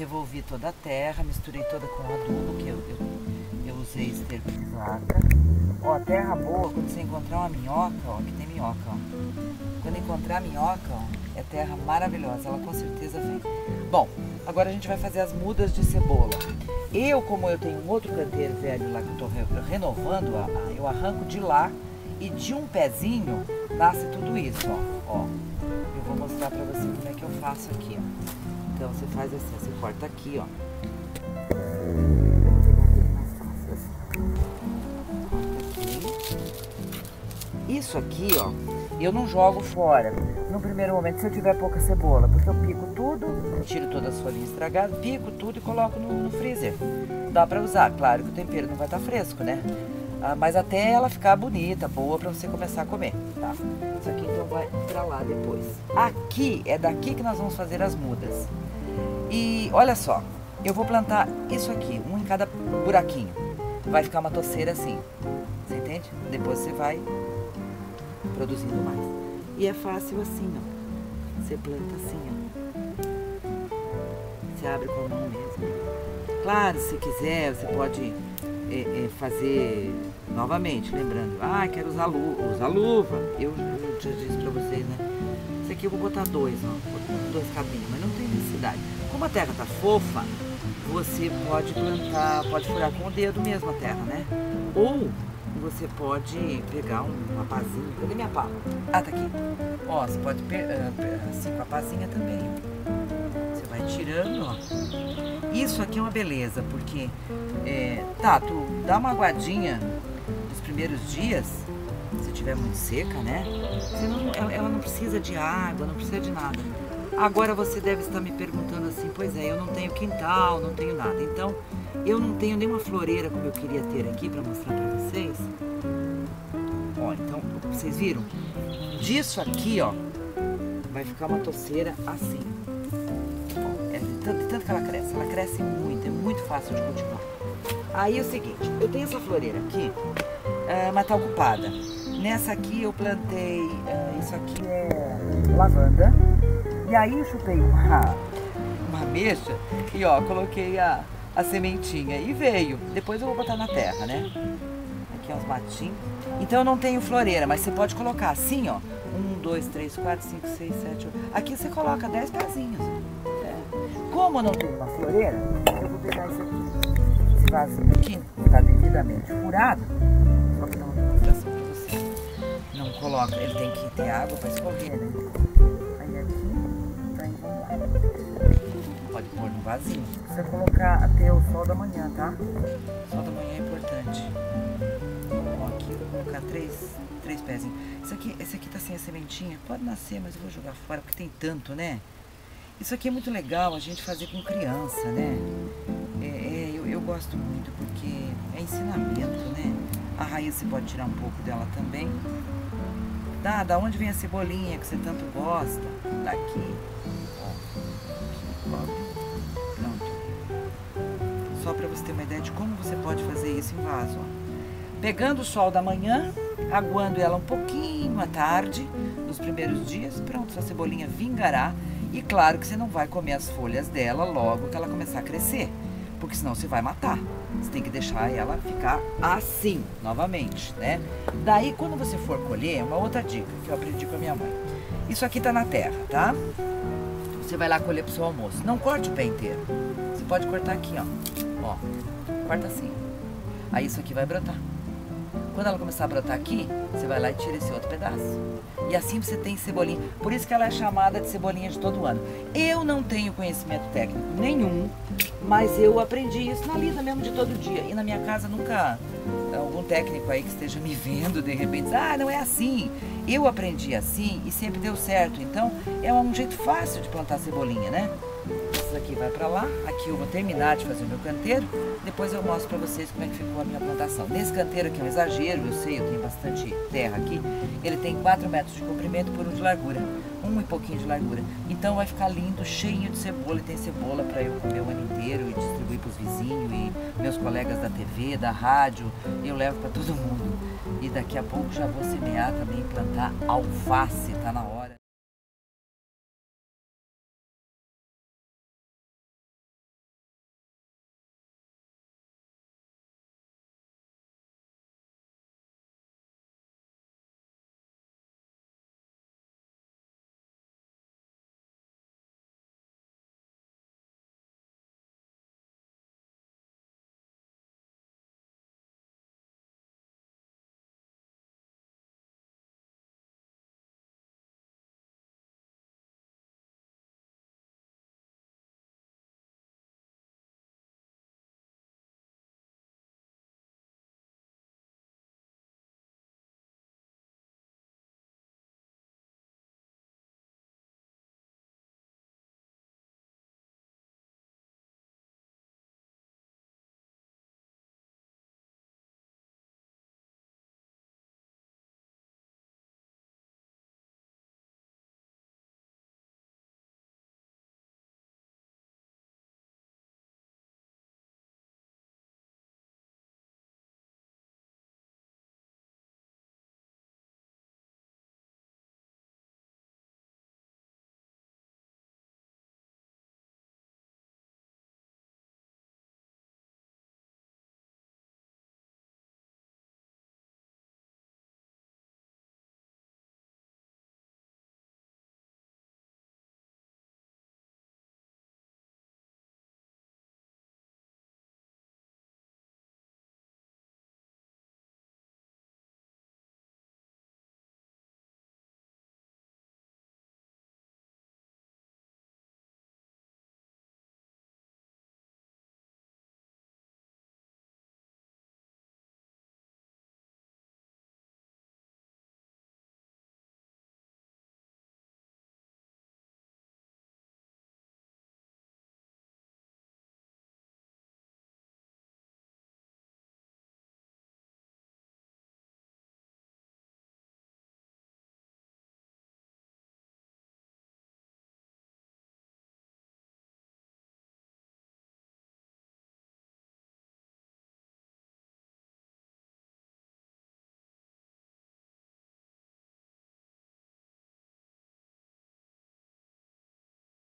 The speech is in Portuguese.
Revolvi toda a terra, misturei toda com adubo, que eu, eu, eu usei esterco Ó, terra boa, quando você encontrar uma minhoca, ó, que tem minhoca, ó. Quando encontrar minhoca, ó, é terra maravilhosa, ela com certeza vem. Bom, agora a gente vai fazer as mudas de cebola. Eu, como eu tenho um outro canteiro velho lá que eu estou renovando, eu arranco de lá e de um pezinho nasce tudo isso, ó. ó. Eu vou mostrar pra você como é que eu faço aqui, ó. Então você faz assim, você corta aqui, ó. Isso aqui, ó, eu não jogo fora. No primeiro momento, se eu tiver pouca cebola, porque eu pico tudo, tiro toda a folhinha estragada, pico tudo e coloco no, no freezer. Dá pra usar, claro que o tempero não vai estar tá fresco, né? Ah, mas até ela ficar bonita, boa para você começar a comer, tá? Isso aqui então vai para lá depois. Aqui é daqui que nós vamos fazer as mudas. E olha só, eu vou plantar isso aqui, um em cada buraquinho. Vai ficar uma toceira assim. Você entende? Depois você vai produzindo mais. E é fácil assim, ó. Você planta assim, ó. Você abre com a mão mesmo. Claro, se quiser, você pode é, é, fazer novamente, lembrando. Ah, quero usar, lu usar luva. Eu já disse pra vocês, né? Esse aqui eu vou botar dois, ó. Dois cabinhos, mas não tem necessidade. Como a terra tá fofa, você pode plantar, pode furar com o dedo mesmo a terra, né? Ou você pode pegar um, uma pazinha. Cadê minha pá? Ah, tá aqui. Ó, você pode, uh, assim, com a pazinha também. Você vai tirando, ó. Isso aqui é uma beleza, porque, é, tá, tu dá uma aguadinha primeiros dias, se tiver muito seca, né? Não, ela, não precisa de água, não precisa de nada. Agora você deve estar me perguntando assim, pois é, eu não tenho quintal, não tenho nada. Então, eu não tenho nenhuma floreira como eu queria ter aqui para mostrar para vocês. Ó, então, vocês viram? Disso aqui, ó, vai ficar uma toceira assim. Ó, é de tanto, de tanto que ela cresce. Ela cresce muito, é muito fácil de cultivar. Aí é o seguinte, eu tenho essa floreira aqui, mas tá ocupada. Nessa aqui eu plantei, uh, isso aqui é lavanda. E aí eu chutei uma, uma mecha e ó, coloquei a, a sementinha e veio. Depois eu vou botar na terra, né? Aqui é uns matinhos. Então eu não tenho floreira, mas você pode colocar assim, ó. Um, dois, três, quatro, cinco, seis, sete, oito. Aqui você coloca dez pezinhos. É. Como eu não tenho uma floreira, aqui. Vasinho aqui está devidamente furado. Só que não pra você. Não coloca, ele tem que ter água para escorrer, né? Pode pôr no vasinho. Você colocar até o sol da manhã, tá? O sol da manhã é importante. Ó, aqui eu vou colocar três, três pezinhos. Esse aqui, esse aqui tá sem a sementinha. Pode nascer, mas eu vou jogar fora porque tem tanto, né? Isso aqui é muito legal a gente fazer com criança, né? Gosto muito porque é ensinamento, né? A raiz você pode tirar um pouco dela também. Tá, da onde vem a cebolinha que você tanto gosta? Daqui. Só para você ter uma ideia de como você pode fazer isso em vaso. Ó. Pegando o sol da manhã, aguando ela um pouquinho à tarde, nos primeiros dias, pronto, sua cebolinha vingará. E claro que você não vai comer as folhas dela logo que ela começar a crescer, porque senão você vai matar. Você tem que deixar ela ficar assim, novamente, né? Daí, quando você for colher, uma outra dica que eu aprendi com a minha mãe. Isso aqui tá na terra, tá? Você vai lá colher pro seu almoço. Não corte o pé inteiro. Você pode cortar aqui, ó. Ó, corta assim. Aí isso aqui vai brotar. Quando ela começar a brotar aqui, você vai lá e tira esse outro pedaço. E assim você tem cebolinha. Por isso que ela é chamada de cebolinha de todo ano. Eu não tenho conhecimento técnico nenhum, mas eu aprendi isso na lida mesmo de todo dia. E na minha casa nunca algum técnico aí que esteja me vendo de repente diz, ah, não é assim. Eu aprendi assim e sempre deu certo. Então é um jeito fácil de plantar cebolinha, né? Essa aqui vai para lá. Aqui eu vou terminar de fazer o meu canteiro. Depois eu mostro para vocês como é que ficou a minha plantação. Nesse canteiro aqui é um exagero, eu sei, eu tenho bastante terra aqui. Ele tem 4 metros de comprimento por 1 de largura. Um e pouquinho de largura. Então vai ficar lindo, cheio de cebola. E tem cebola para eu comer o ano inteiro e distribuir para os vizinhos e meus colegas da TV, da rádio. Eu levo para todo mundo. E daqui a pouco já vou semear também, plantar alface, tá na hora.